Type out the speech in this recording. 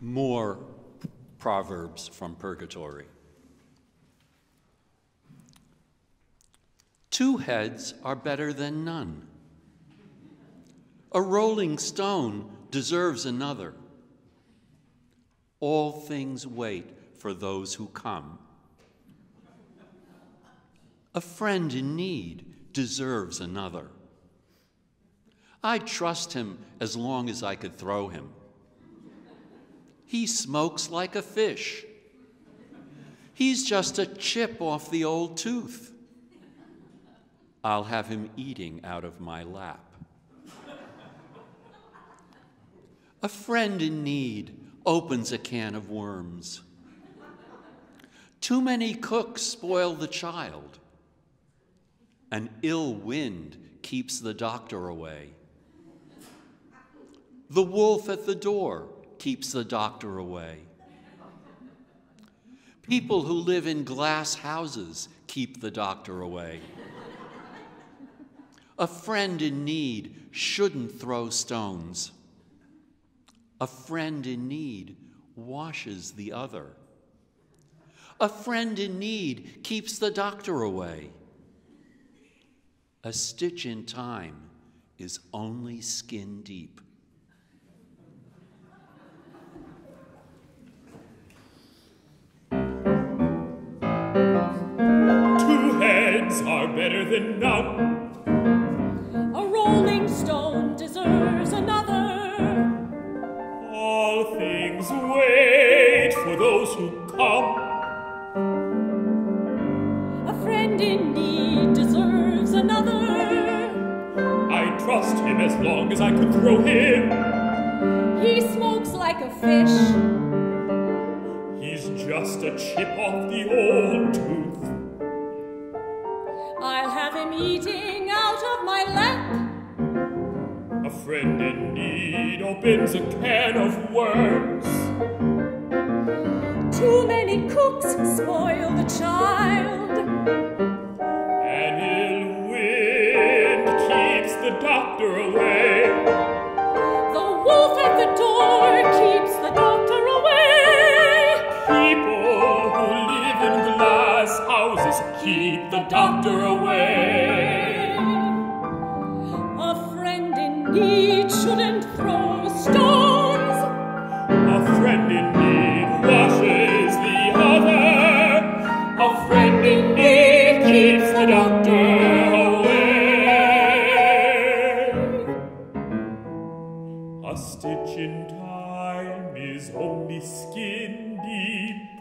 More proverbs from purgatory. Two heads are better than none. A rolling stone deserves another. All things wait for those who come. A friend in need deserves another. I'd trust him as long as I could throw him. He smokes like a fish. He's just a chip off the old tooth. I'll have him eating out of my lap. A friend in need opens a can of worms. Too many cooks spoil the child. An ill wind keeps the doctor away. The wolf at the door keeps the doctor away. People who live in glass houses keep the doctor away. A friend in need shouldn't throw stones. A friend in need washes the other. A friend in need keeps the doctor away. A stitch in time is only skin deep. Than none. A rolling stone deserves another. All things wait for those who come. A friend in need deserves another. I trust him as long as I could throw him. He smokes like a fish. He's just a chip off the old tooth. I'll have him eating out of my lap. A friend in need opens a can of worms. Too many cooks spoil the child. An ill wind keeps the doctor away. Keep the doctor away. A friend in need shouldn't throw stones. A friend in need washes the other. A friend in need keeps the doctor away. A stitch in time is only skin deep.